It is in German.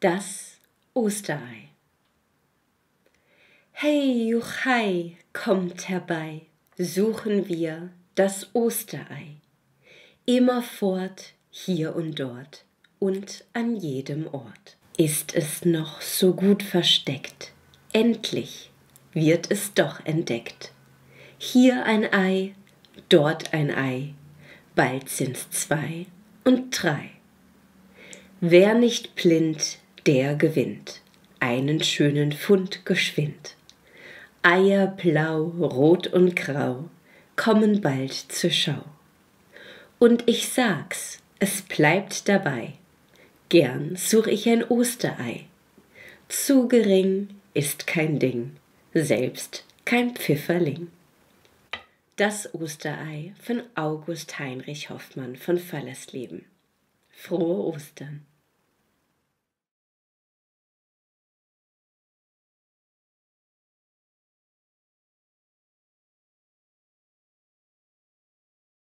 Das Osterei. Hey, Juchai, kommt herbei, suchen wir das Osterei. Immerfort, hier und dort und an jedem Ort. Ist es noch so gut versteckt, endlich wird es doch entdeckt. Hier ein Ei, dort ein Ei, bald sind's zwei und drei. Wer nicht blind, der gewinnt einen schönen Fund geschwind. Eier blau, rot und grau kommen bald zur Schau. Und ich sag's, es bleibt dabei, gern such ich ein Osterei. Zu gering ist kein Ding, selbst kein Pfifferling. Das Osterei von August Heinrich Hoffmann von Fallersleben. Frohe Ostern!